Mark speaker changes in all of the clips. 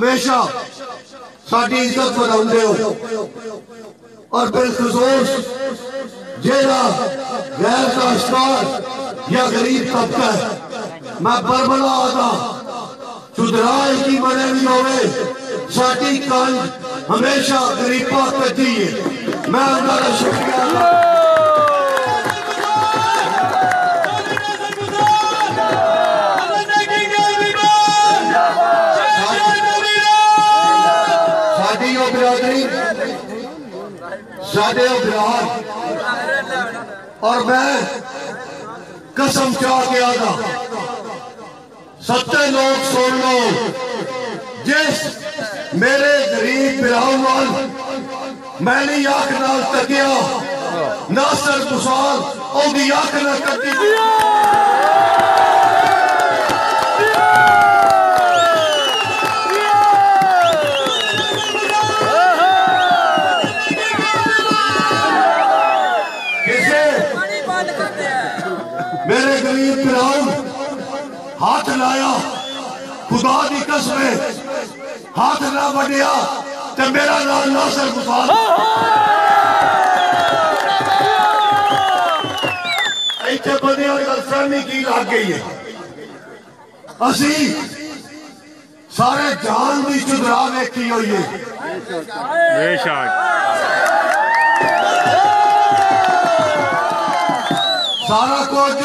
Speaker 1: ہمیشہ ساڑھی عزت بڑھاؤں دے ہو۔ اور بالخصوص جیڑا غیر کاشتکار یا غریب طبقہ ہے۔ میں بربلا آتا چودرائے کی بڑے بھی ہوئے ساڑھی کان ہمیشہ غریبہ کرتی ہے۔ میں اندارا شکریہ سادے و براد اور میں قسم چاہ کے آگا ستے لوگ سن لو۔ جس میرے غریب براؤن میں نے یاک نال تکیا ناصر بسال او دی یاک نال کٹی میرے ہاتھ لایا خدا دی قسمیں، ہاتھ نہ بڑھیا تے میرا نام ناصر بسال ایتھے بندے اور گل کی لگ گئی ہے۔ اسی سارے جان دی چدرا ویکھی ہوئی ہے۔
Speaker 2: بے شک
Speaker 1: سارا کچھ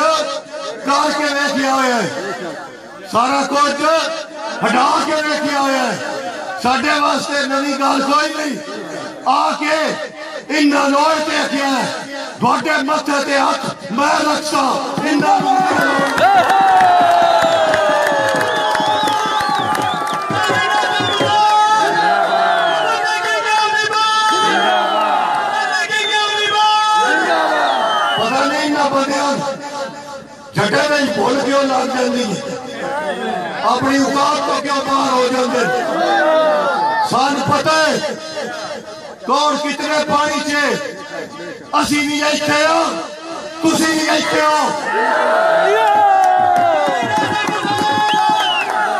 Speaker 1: کر کے میں کیا ہویا ہے؟ سارا کچھ ہٹا کے میں کیا ہویا ہے؟ ساڑھے واسطے نمی گل کوئی نہیں۔ آ کے انہاں لوڑ تے کیا ہے؟ تواڈے متھے تے ہاتھ میں رکھتا انہاں لوڑ جگہ میں بھول کیوں لگ جاندی ہے اپنی اوقات تو کیوں باہر ہو جاندے سان پتہ ہے کون کتنے پانی چے اسی نہیں ایتھے ہو تسی نہیں ایتھے ہو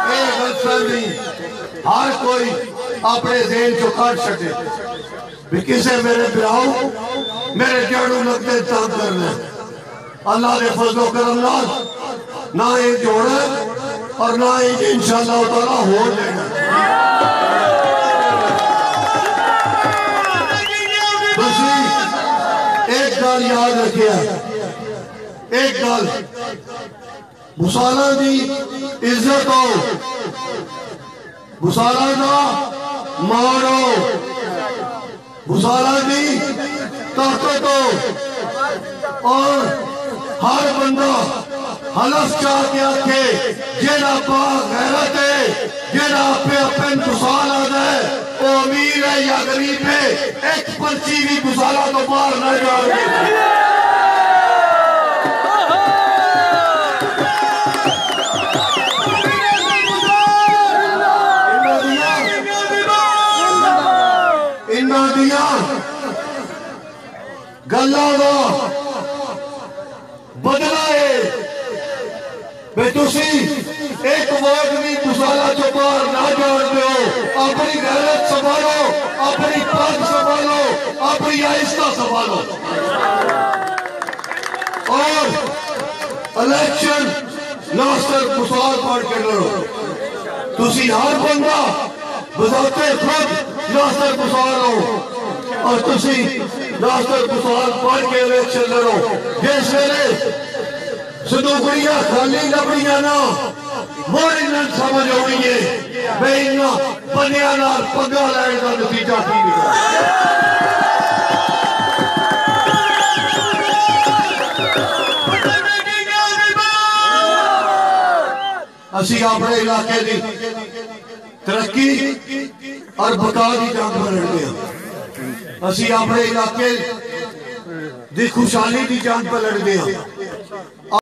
Speaker 1: اے غلط فہمی ہر کوئی اپنے ذہن چو کٹ سکے بھی کسے میرے براؤ میرے جڑوں لگتے تام کرنے اللہ دے فضل و کرم نال، نہ یہ جوڑے اور نہ یہ انشاءاللہ تعالیٰ ہو لینا دوسری ایک گال یاد رکھیا ایک گال مسالہ دی عزت ہو۔ مسالہ دا مارو مسالہ دی طاقت ہو۔ اور ہر بندہ حلف چاہ کے آکھے جیڑا پاک غیرت ہے جیڑا اپنے اپنے مسال آدھا ہے وہ امیر ہے یا غریب ہے، ایک پرچی بھی مسالہ تو باہر نہ جائے۔ انہاں دیاں گلاں دا بدلا ہے بے تسی ایک وارڈ بھی مسالہ جو باہر نہ جان دیو اپنی غیرت سنبھالو، اپنی پاک سنبھالو، اپنی آہستہ سنبھالو۔ اور الیکشن ناصر مسال پڑھ کے لڑو۔ تسی ہر بندہ بذات خود ناصر مسال ہو اور تسی ناصر مسال پڑھ کے الیکشن لڑو۔ جس ویلے صدوقیاں خالی لبڑیاں نا موڑی سمجھ ہوئی ہے۔ بے انہا بنیاں نار پگا لائے گا نتیجہ کی نگا اسی اپنے علاقے دی ترقی اور بقا دی جنگ میں لڑ گیا اسی اپنے علاقے دی خوشحالی دی جان پر لڑ گیا